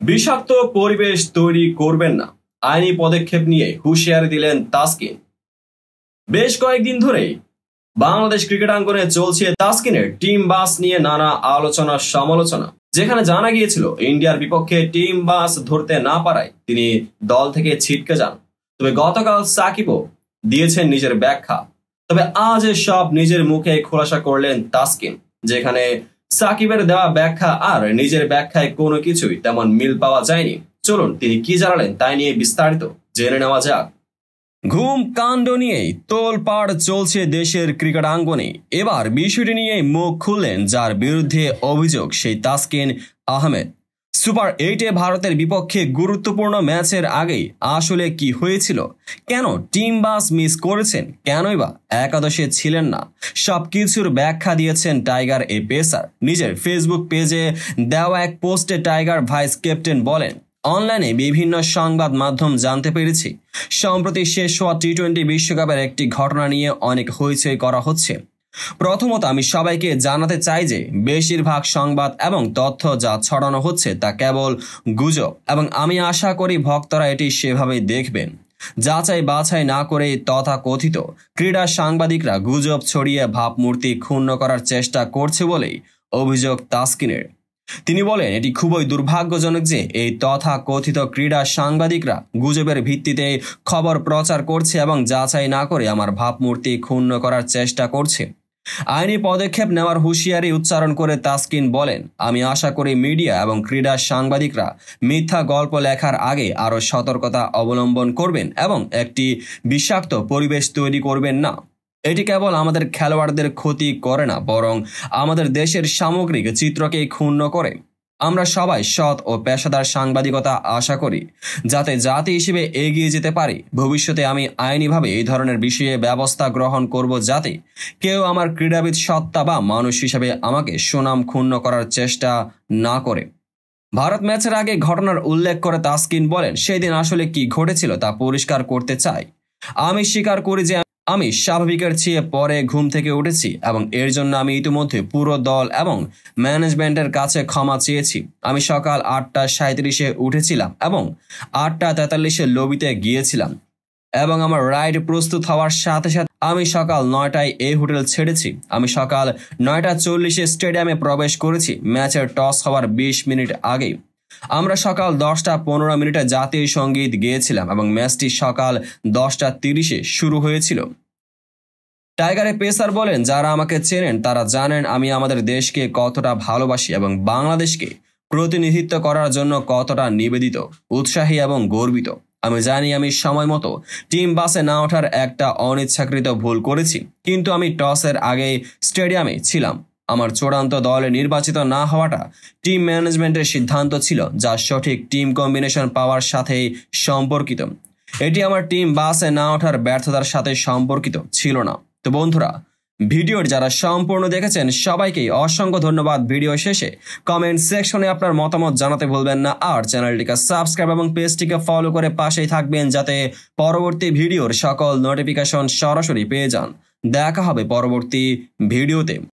বিষাক্ত পরিবেশ তৈরি করবেন না। আইনি পদক্ষেপ নিয়ে হুঁশিয়ারি দিলেন তাসকিন। বেশ কয়েকদিন ধরেই বাংলাদেশ ক্রিকেট আঙ্গনে চলছে তাসকিনের টিম বাস নিয়ে নানা আলোচনা সমালোচনা, যেখানে জানা গিয়েছিল ইন্ডিয়ার বিপক্ষে টিম বাস ধরতে না পারায় তিনি দল থেকে ছিটকে যান। তবে গতকাল সাকিবও দিয়েছেন নিজের ব্যাখ্যা। তবে আজ সব নিজের মুখে খোলাসা করলেন তাসকিন, যেখানে সাকিবের দেওয়া ব্যাখ্যা আর নিজের ব্যাখ্যায় কোনো কিছুই তেমন মিল পাওয়া যায়নি। চলুন, তিনি কি জানালেন তাই নিয়ে বিস্তারিত জেনে নেওয়া যাক। ঘুম কাণ্ড নিয়েই তোলপাড় চলছে দেশের ক্রিকেট আঙ্গনে। এবার বিষয়টি নিয়ে মুখ খুললেন যার বিরুদ্ধে অভিযোগ সেই তাসকিন আহমেদ। সুপার এইটে ভারতের বিপক্ষে গুরুত্বপূর্ণ ম্যাচের আগেই আসলে কি হয়েছিল? কেন টিম বাস মিস করেছেন? কেনই বা একাদশে ছিলেন না? সব কিছুর ব্যাখ্যা দিয়েছেন টাইগার এ পেসার। নিজের ফেসবুক পেজে দেওয়া এক পোস্টে টাইগার ভাইস ক্যাপ্টেন বলেন, অনলাইনে বিভিন্ন সংবাদ মাধ্যম জানতে পেরেছি। সম্প্রতি শেষ হওয়া টি টোয়েন্টি বিশ্বকাপের একটি ঘটনা নিয়ে অনেক হইচই করা হচ্ছে। প্রথমত আমি সবাইকে জানাতে চাই যে বেশিরভাগ সংবাদ এবং তথ্য যা ছড়ানো হচ্ছে তা কেবল গুজব এবং আমি আশা করি ভক্তরা এটি সেভাবেই দেখবেন। যাচাই বাছাই না করে তথা কথিত ক্রীড়া সাংবাদিকরা গুজব ছড়িয়ে ভাবমূর্তি ক্ষুণ্ণ করার চেষ্টা করছে বলেই অভিযোগ তাসকিনের। তিনি বলেন, এটি খুবই দুর্ভাগ্যজনক যে এই তথা কথিত ক্রীড়া সাংবাদিকরা গুজবের ভিত্তিতে খবর প্রচার করছে এবং যাচাই না করে আমার ভাবমূর্তি ক্ষুণ্ণ করার চেষ্টা করছে। আইনি পদক্ষেপ নেওয়ার হুঁশিয়ারি উচ্চারণ করে তাসকিন বলেন, আমি আশা করি মিডিয়া এবং ক্রীড়া সাংবাদিকরা মিথ্যা গল্প লেখার আগে আরও সতর্কতা অবলম্বন করবেন এবং একটি বিষাক্ত পরিবেশ তৈরি করবেন না। এটি কেবল আমাদের খেলোয়াড়দের ক্ষতি করে না, বরং আমাদের দেশের সামগ্রিক চিত্রকেই ক্ষুণ্ণ করে। আমরা সবাই সৎ ও পেশাদার সাংবাদিকতা আশা করি, যাতে জাতি হিসেবে এগিয়ে যেতে পারি। ভবিষ্যতে আমি আইনিভাবে এই ধরনের বিষয়ে ব্যবস্থা গ্রহণ করব যাতে কেউ আমার ক্রীড়াবিদ, সত্তা বা মানুষ হিসেবে আমাকে সুনাম ক্ষুণ্ণ করার চেষ্টা না করে। ভারত ম্যাচের আগে ঘটনার উল্লেখ করে তাসকিন বলেন সেই দিন আসলে কি ঘটেছিল তা পরিষ্কার করতে চাই। আমি স্বীকার করি যে আমি স্বাভাবিকের চেয়ে পরে ঘুম থেকে উঠেছি এবং এর জন্য আমি ইতিমধ্যে পুরো দল এবং ম্যানেজমেন্টের কাছে ক্ষমা চেয়েছি। আমি সকাল আটটা সাঁত্রিশে উঠেছিলাম এবং আটটা তেতাল্লিশে লবিতে গিয়েছিলাম এবং আমার রাইড প্রস্তুত হওয়ার সাথে সাথে আমি সকাল নয়টায় এই হোটেল ছেড়েছি। আমি সকাল নয়টা চল্লিশে স্টেডিয়ামে প্রবেশ করেছি। ম্যাচের টস হওয়ার বিশ মিনিট আগেই। আমরা সকাল দশটা পনেরো মিনিটে জাতীয় সংগীত গেয়েছিলাম এবং ম্যাচটি সকাল দশটা তিরিশে শুরু হয়েছিল। টাইগারে পেসার বলেন, যারা আমাকে চেনেন তারা জানেন আমি আমাদের দেশকে কতটা ভালোবাসি এবং বাংলাদেশকে প্রতিনিধিত্ব করার জন্য কতটা নিবেদিত, উৎসাহী এবং গর্বিত। আমি জানি আমি সময় মতো টিম বাসে না ওঠার একটা অনিচ্ছাকৃত ভুল করেছি, কিন্তু আমি টসের আগে স্টেডিয়ামে ছিলাম। আমার চূড়ান্ত দলে নির্বাচিত না হওয়াটা টিম ম্যানেজমেন্টের সিদ্ধান্ত ছিল, যা সঠিক টিম কম্বিনেশন পাওয়ার সাথেই সম্পর্কিত। এটি আমার টিম বাসে না ওঠার ব্যর্থতার সাথে সম্পর্কিত ছিল না। তো বন্ধুরা ভিডিওর যারা সম্পূর্ণ দেখেছেন সবাইকেই অসংখ্য ধন্যবাদ ভিডিও শেষে। কমেন্ট সেকশনে আপনার মতামত জানাতে ভুলবেন না, আর চ্যানেলটিকে সাবস্ক্রাইব এবং পেজটিকে ফলো করে পাশেই থাকবেন, যাতে পরবর্তী ভিডিওর সকল নোটিফিকেশন সরাসরি পেয়ে যান। দেখা হবে পরবর্তী ভিডিওতে।